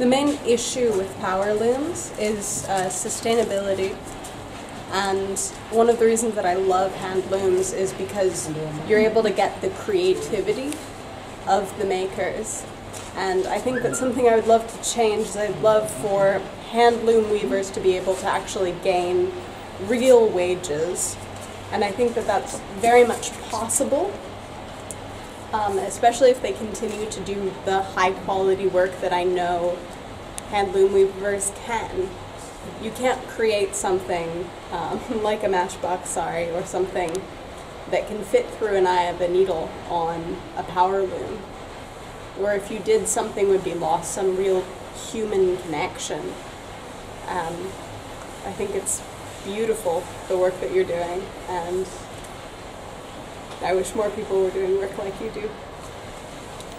The main issue with power looms is uh, sustainability. And one of the reasons that I love hand looms is because you're able to get the creativity of the makers. And I think that's something I would love to change. Is I'd love for hand loom weavers to be able to actually gain real wages. And I think that that's very much possible, um, especially if they continue to do the high quality work that I know hand loom weavers can. You can't create something um, like a matchbox, sorry, or something that can fit through an eye of a needle on a power loom. Or if you did, something would be lost, some real human connection. Um, I think it's beautiful, the work that you're doing, and I wish more people were doing work like you do.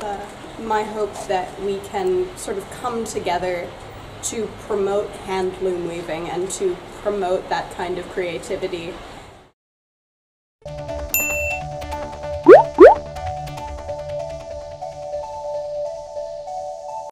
Uh, my hope that we can sort of come together to promote hand loom weaving and to promote that kind of creativity